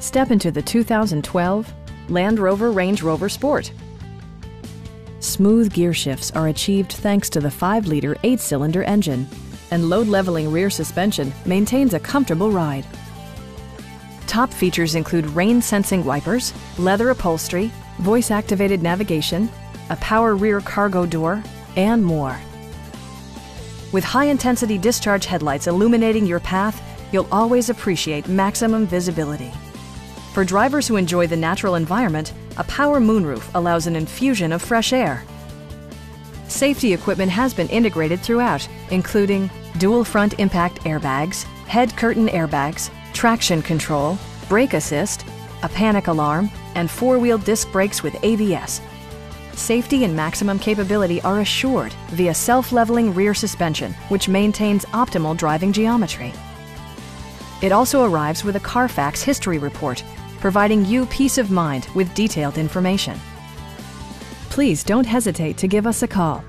Step into the 2012 Land Rover Range Rover Sport. Smooth gear shifts are achieved thanks to the 5-liter 8-cylinder engine, and load-leveling rear suspension maintains a comfortable ride. Top features include rain-sensing wipers, leather upholstery, voice-activated navigation, a power rear cargo door, and more. With high-intensity discharge headlights illuminating your path, you'll always appreciate maximum visibility. For drivers who enjoy the natural environment, a power moonroof allows an infusion of fresh air. Safety equipment has been integrated throughout, including dual front impact airbags, head curtain airbags, traction control, brake assist, a panic alarm, and four-wheel disc brakes with ABS. Safety and maximum capability are assured via self-leveling rear suspension, which maintains optimal driving geometry. It also arrives with a Carfax history report, providing you peace of mind with detailed information. Please don't hesitate to give us a call